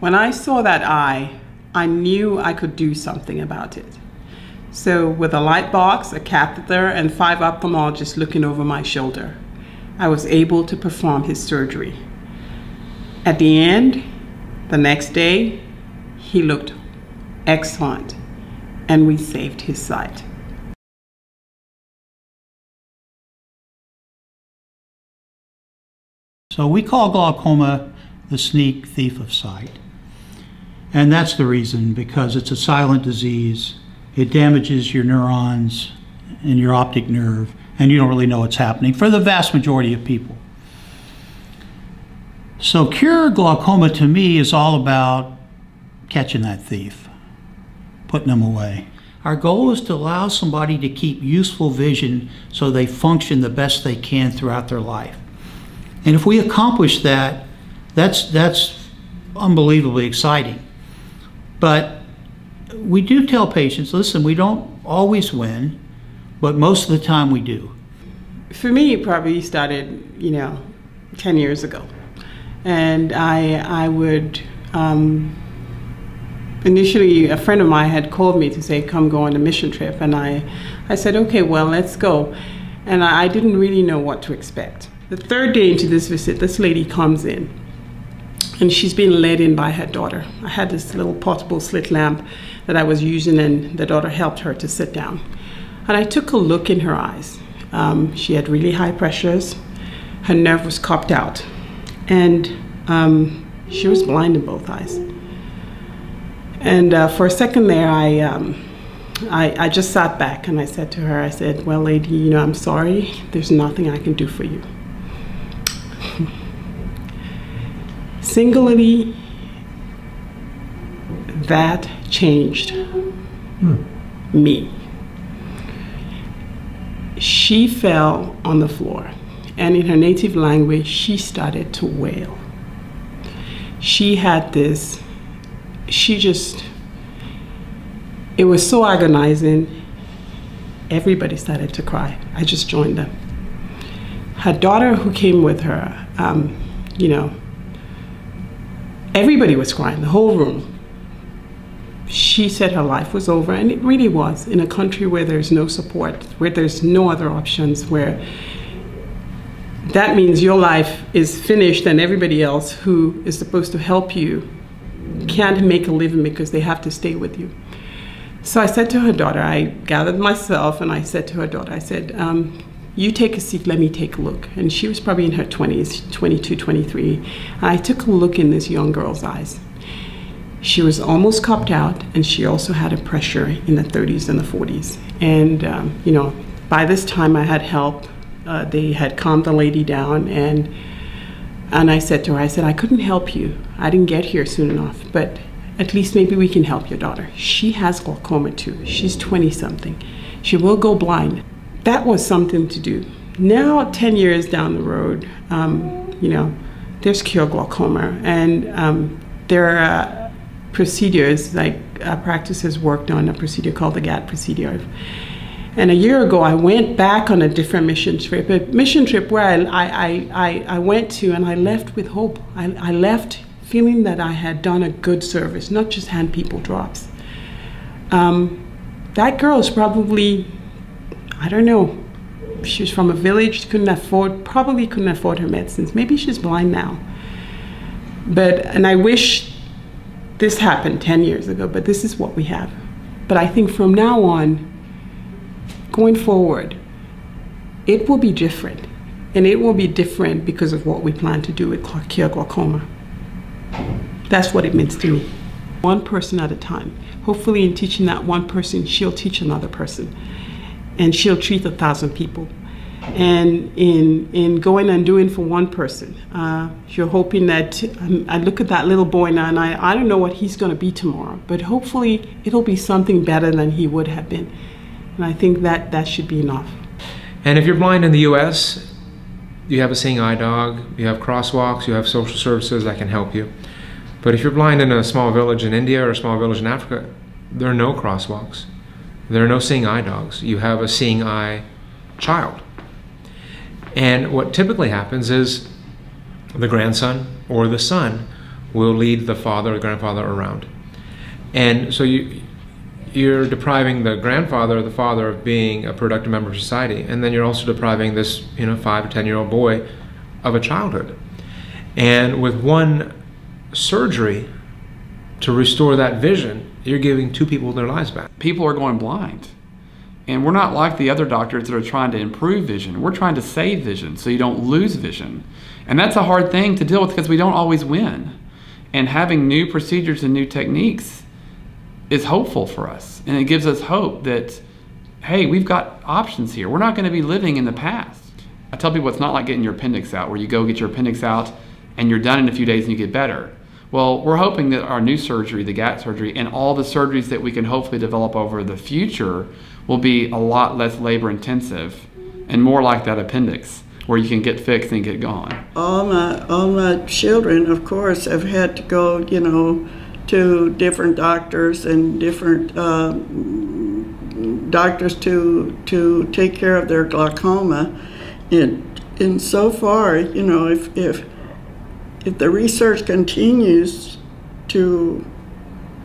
When I saw that eye, I knew I could do something about it. So, with a light box, a catheter, and five ophthalmologists looking over my shoulder, I was able to perform his surgery. At the end, the next day, he looked excellent, and we saved his sight. So we call glaucoma the sneak thief of sight. And that's the reason, because it's a silent disease. It damages your neurons and your optic nerve, and you don't really know what's happening for the vast majority of people. So, cure glaucoma to me is all about catching that thief, putting them away. Our goal is to allow somebody to keep useful vision so they function the best they can throughout their life. And if we accomplish that, that's, that's unbelievably exciting. But we do tell patients listen, we don't always win, but most of the time we do. For me, it probably started, you know, 10 years ago. And I, I would, um, initially, a friend of mine had called me to say, come go on a mission trip. And I, I said, okay, well, let's go. And I, I didn't really know what to expect. The third day into this visit, this lady comes in and she's been led in by her daughter. I had this little portable slit lamp that I was using, and the daughter helped her to sit down. And I took a look in her eyes. Um, she had really high pressures, her nerve was copped out, and um, she was blind in both eyes. And uh, for a second there, I, um, I, I just sat back and I said to her, I said, Well, lady, you know, I'm sorry, there's nothing I can do for you. Singularly, that changed hmm. me. She fell on the floor, and in her native language, she started to wail. She had this, she just, it was so agonizing. Everybody started to cry. I just joined them. Her daughter, who came with her, um, you know, everybody was crying, the whole room. She said her life was over, and it really was in a country where there's no support, where there's no other options, where that means your life is finished and everybody else who is supposed to help you can't make a living because they have to stay with you. So I said to her daughter, I gathered myself and I said to her daughter, I said, um, you take a seat, let me take a look. And she was probably in her 20s, 22, 23. And I took a look in this young girl's eyes. She was almost copped out, and she also had a pressure in the 30s and the 40s. And, um, you know, by this time I had help. Uh, they had calmed the lady down, and, and I said to her, I said, I couldn't help you. I didn't get here soon enough, but at least maybe we can help your daughter. She has glaucoma too. She's 20 something. She will go blind that was something to do. Now, 10 years down the road, um, you know, there's cure glaucoma, and um, there are procedures like a practice has worked on a procedure called the GATT procedure. And a year ago, I went back on a different mission trip, a mission trip where I, I, I, I went to and I left with hope. I, I left feeling that I had done a good service, not just hand people drops. Um, that girl is probably I don't know. She was from a village, couldn't afford, probably couldn't afford her medicines. Maybe she's blind now. But, and I wish this happened 10 years ago, but this is what we have. But I think from now on, going forward, it will be different. And it will be different because of what we plan to do with Cure Glaucoma. That's what it means to me. One person at a time. Hopefully, in teaching that one person, she'll teach another person and she'll treat a thousand people. And in in going and doing for one person, uh, you're hoping that um, I look at that little boy now, and I, I don't know what he's going to be tomorrow, but hopefully it'll be something better than he would have been. And I think that that should be enough. And if you're blind in the U.S., you have a seeing eye dog, you have crosswalks, you have social services that can help you. But if you're blind in a small village in India or a small village in Africa, there are no crosswalks. There are no seeing eye dogs. You have a seeing eye child. And what typically happens is the grandson or the son will lead the father or grandfather around. And so you, you're depriving the grandfather or the father of being a productive member of society, and then you're also depriving this, you know, five or ten year old boy of a childhood. And with one surgery to restore that vision, you're giving two people their lives back. People are going blind. And we're not like the other doctors that are trying to improve vision. We're trying to save vision so you don't lose vision. And that's a hard thing to deal with because we don't always win. And having new procedures and new techniques is hopeful for us. And it gives us hope that, hey, we've got options here. We're not going to be living in the past. I tell people it's not like getting your appendix out, where you go get your appendix out and you're done in a few days and you get better. Well, we're hoping that our new surgery, the GATT surgery, and all the surgeries that we can hopefully develop over the future will be a lot less labor intensive and more like that appendix where you can get fixed and get gone. All my all my children, of course, have had to go, you know, to different doctors and different uh, doctors to to take care of their glaucoma, and and so far, you know, if if if the research continues to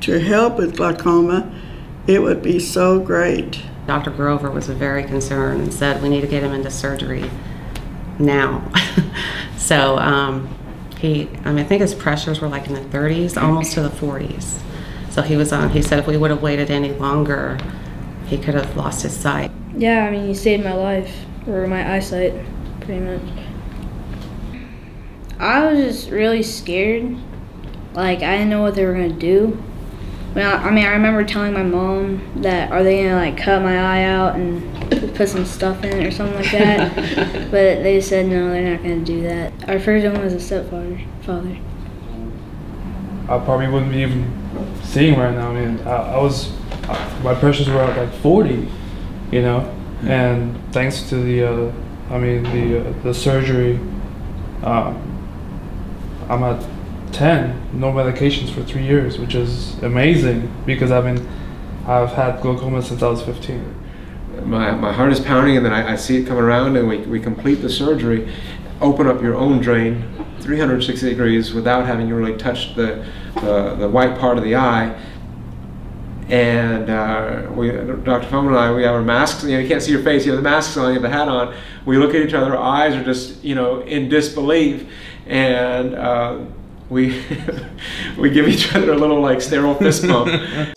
to help with glaucoma, it would be so great. Dr. Grover was very concerned and said we need to get him into surgery now. so um, he, I mean, I think his pressures were like in the 30s, almost to the 40s. So he was on. He said if we would have waited any longer, he could have lost his sight. Yeah, I mean, he saved my life or my eyesight, pretty much. I was just really scared. Like I didn't know what they were gonna do. Well, I mean, I remember telling my mom that are they gonna like cut my eye out and put some stuff in it or something like that. but they said no, they're not gonna do that. Our first one was a stepfather. Father. I probably wouldn't be even seeing right now. I mean, I, I was I, my pressures were at like 40, you know, and thanks to the, uh, I mean the uh, the surgery, um, I'm at 10, no medications for three years, which is amazing because I've been, I've had glaucoma since I was 15. My, my heart is pounding, and then I, I see it coming around, and we, we complete the surgery, open up your own drain 360 degrees without having to really touch the, the, the white part of the eye. And uh, we, Dr. Foreman and I, we have our masks. You know, you can't see your face. You have the masks on. You have the hat on. We look at each other. Our eyes are just, you know, in disbelief. And uh, we we give each other a little like sterile fist bump.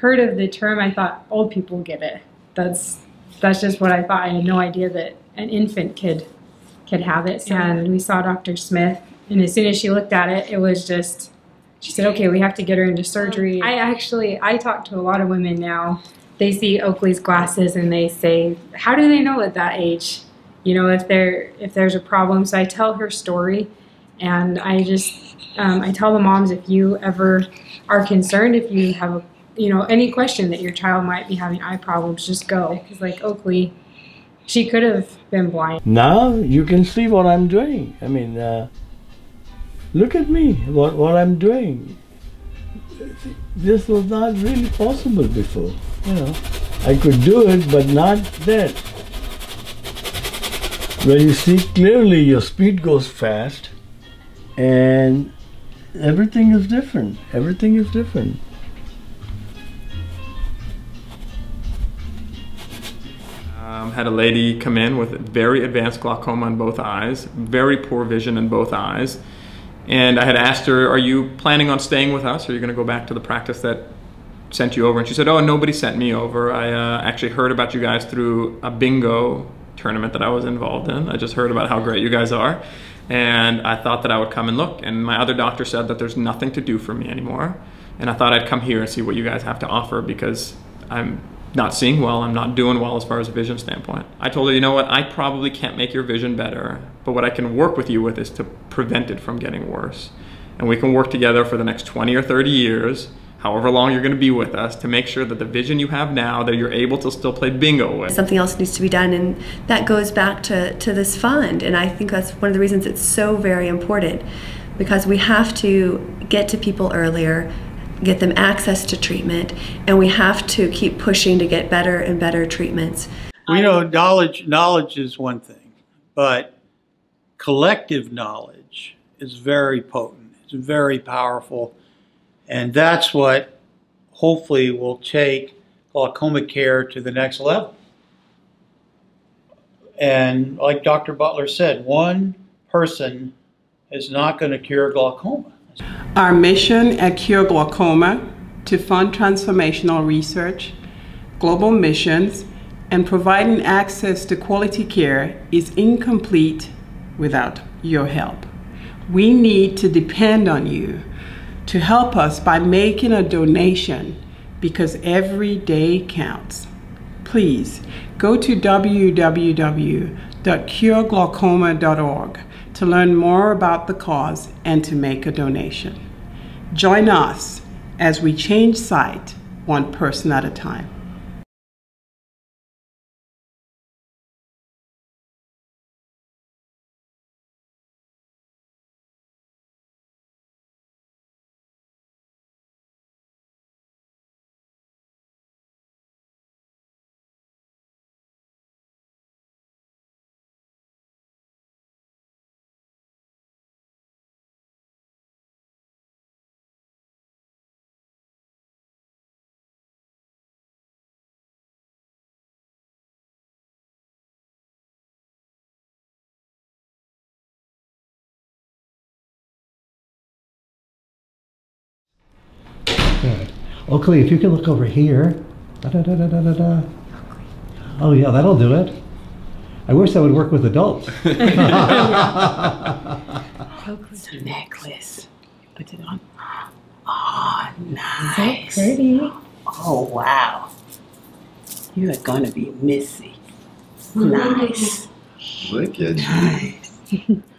Heard of the term, I thought old people get it. That's that's just what I thought. I had no idea that an infant could could have it. And we saw Dr. Smith, and as soon as she looked at it, it was just she said, "Okay, we have to get her into surgery." I actually I talk to a lot of women now. They see Oakley's glasses and they say, "How do they know at that age?" You know, if there if there's a problem. So I tell her story and I just, um, I tell the moms if you ever are concerned, if you have, a, you know, any question that your child might be having eye problems, just go. Because like Oakley, she could have been blind. Now you can see what I'm doing. I mean, uh, look at me, what, what I'm doing. This was not really possible before, you know. I could do it, but not that. When you see clearly, your speed goes fast and everything is different. Everything is different. Um, had a lady come in with very advanced glaucoma in both eyes, very poor vision in both eyes. And I had asked her, Are you planning on staying with us? Or are you going to go back to the practice that sent you over? And she said, Oh, nobody sent me over. I uh, actually heard about you guys through a bingo tournament that I was involved in. I just heard about how great you guys are and I thought that I would come and look. And my other doctor said that there's nothing to do for me anymore. And I thought I'd come here and see what you guys have to offer because I'm not seeing well, I'm not doing well as far as a vision standpoint. I told her, you know what, I probably can't make your vision better, but what I can work with you with is to prevent it from getting worse. And we can work together for the next 20 or 30 years however long you're going to be with us to make sure that the vision you have now that you're able to still play bingo with. Something else needs to be done and that goes back to, to this fund and I think that's one of the reasons it's so very important because we have to get to people earlier get them access to treatment and we have to keep pushing to get better and better treatments. You know, knowledge knowledge is one thing, but collective knowledge is very potent It's very powerful. And that's what hopefully will take glaucoma care to the next level. And like Dr. Butler said, one person is not going to cure glaucoma. Our mission at Cure Glaucoma to fund transformational research, global missions, and providing access to quality care is incomplete without your help. We need to depend on you to help us by making a donation because every day counts. Please go to www.cureglaucoma.org to learn more about the cause and to make a donation. Join us as we change sight one person at a time. Oakley, if you can look over here. Da, da, da, da, da, da, da. Oh, yeah, that'll do it. I wish that would work with adults. It's a necklace. Put it on. Oh, nice. So pretty. Oh, wow. You are going to be Missy. Nice. Look at you. Nice.